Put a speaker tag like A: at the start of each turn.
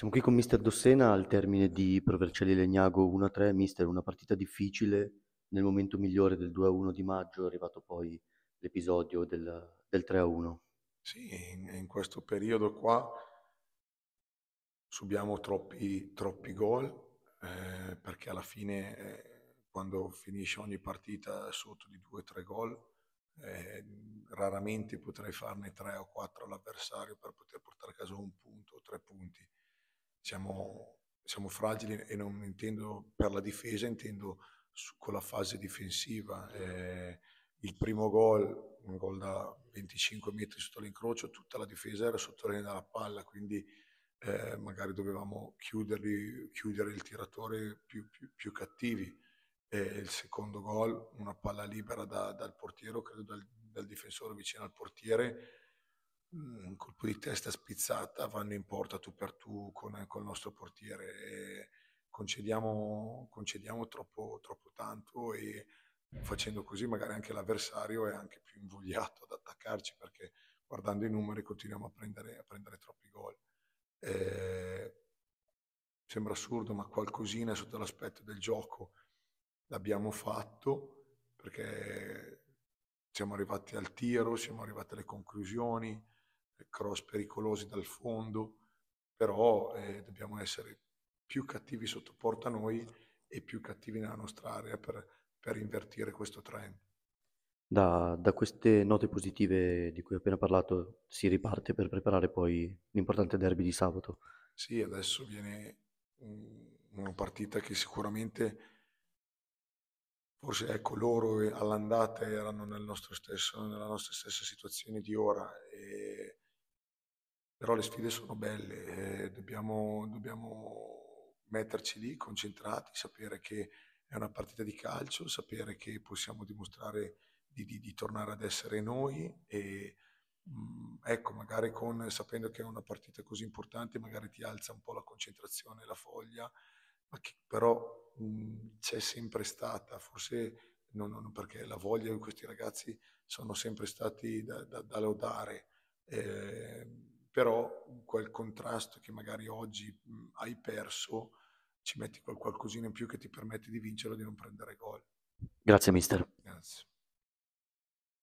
A: Siamo qui con mister Dossena al termine di Provercelli Legnago 1-3. Mister, una partita difficile nel momento migliore del 2-1 di maggio, è arrivato poi l'episodio del, del 3-1.
B: Sì, in, in, questo periodo qua subiamo troppi, troppi gol eh, perché alla fine eh, quando finisce ogni partita sotto di 2-3 gol eh, raramente potrei farne 3 o 4 all'avversario per poter portare a casa un punto o tre punti siamo, siamo fragili e non intendo per la difesa, intendo su, con la fase difensiva. Eh, il primo gol, un gol da 25 metri sotto l'incrocio, tutta la difesa era sotto la linea della palla, quindi eh, magari dovevamo chiudere il tiratore più, più, più cattivi. E il secondo gol, una palla libera da, dal portiere, credo dal, dal difensore vicino al portiere, un colpo di testa spizzata, vanno in porta tu per tu con, con il nostro portiere. Concediamo, concediamo troppo, troppo tanto e facendo così magari anche l'avversario è anche più invogliato ad attaccarci perché guardando i numeri continuiamo a prendere, a prendere troppi gol. Eh, sembra assurdo, ma qualcosina sotto l'aspetto del gioco l'abbiamo fatto perché siamo arrivati al tiro, siamo arrivati alle conclusioni, cross pericolosi dal fondo, però eh, dobbiamo essere più cattivi sotto porta noi e più cattivi nella nostra area per, per invertire questo trend.
A: Da, da, queste note positive di cui ho appena parlato si riparte per preparare poi l'importante derby di sabato.
B: Sì, adesso viene una partita che sicuramente forse ecco loro all'andata erano nel stesso, nella nostra stessa situazione di ora e però le sfide sono belle, eh, dobbiamo, dobbiamo metterci lì concentrati, sapere che è una partita di calcio, sapere che possiamo dimostrare di, di, di tornare ad essere noi e mh, mm, ecco, magari con, sapendo che è una partita così importante, magari ti alza un po' la concentrazione, la foglia, ma che però mh, mm, c'è sempre stata, forse non, non, perché la voglia di questi ragazzi sono sempre stati da, da, da lodare. Eh, però quel contrasto che magari oggi mh, hai perso ci metti qualcosina in più che ti permette di vincere o di non prendere gol.
A: Grazie mister.
B: Grazie.